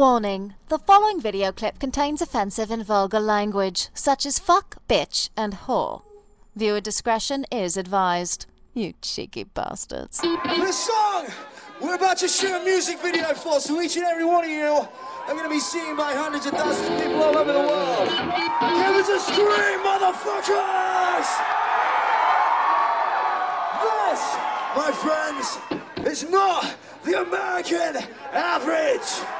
Warning The following video clip contains offensive and vulgar language, such as fuck, bitch, and whore. Viewer discretion is advised. You cheeky bastards. This song we're about to shoot a music video for, so each and every one of you are going to be seen by hundreds of thousands of people all over the world. Give us a scream, motherfuckers! This, my friends, is not the American average.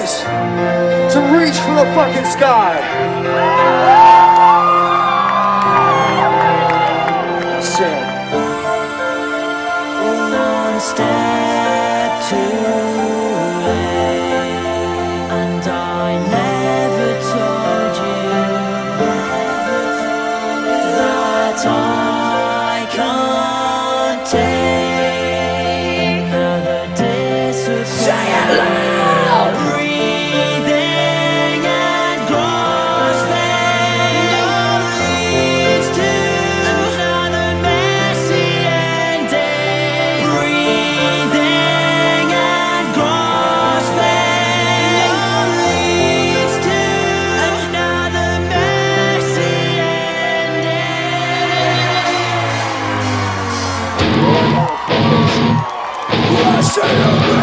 to reach for the fucking sky. see you.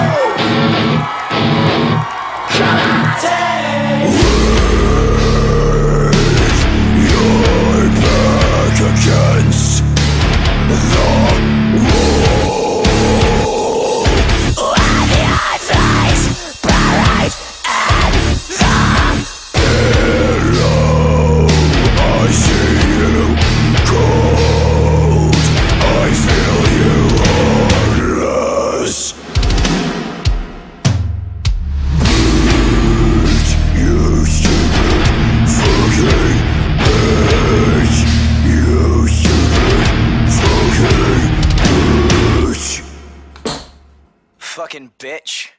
Fucking bitch.